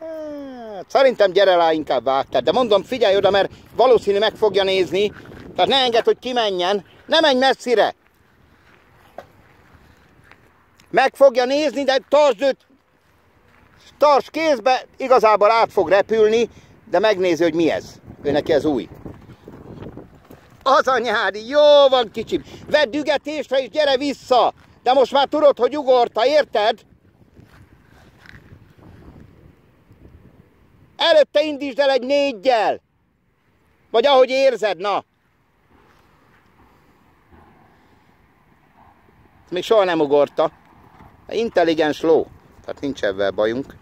Hát, szerintem gyere rá inkább vágtad, de mondom, figyelj oda, mert valószínű meg fogja nézni, tehát ne enged, hogy kimenjen, ne menj messzire. Meg fogja nézni, de tartsd őt, tartsd kézbe, igazából át fog repülni, de megnézi, hogy mi ez. Ő neki ez új. Az anyádi, jó van kicsim, vedd ügetésre és gyere vissza. De most már tudod, hogy ugorta, érted? Előtte indítsd el egy négyel. Vagy ahogy érzed, na. Még soha nem ugorta. Intelligens ló. Tehát nincs ebben bajunk.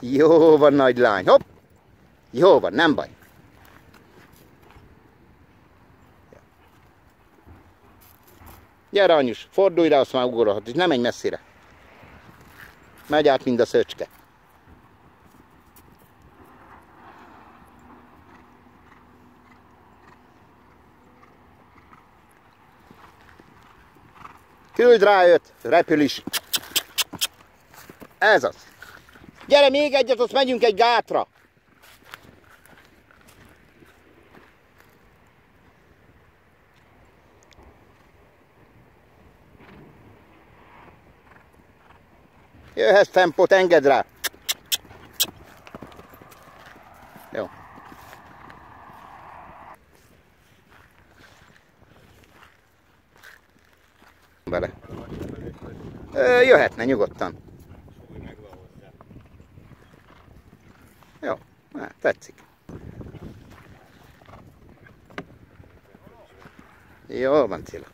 Jó van, nagy lány. Hopp. Jó van, nem baj. Gyere, anyus, fordulj rá, azt már ugorhat, és nem menj messzire. Megy át, mind a szöcske. Küld rá őt, repül is. Ez az. Gyere még egyet, azt megyünk egy gátra. Jöhetsz tempót, engedd rá. Jó. Bele. Jöhetne nyugodtan. Jó, tetszik. Jó van, Cilla.